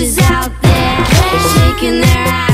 bitches out there shaking their ass.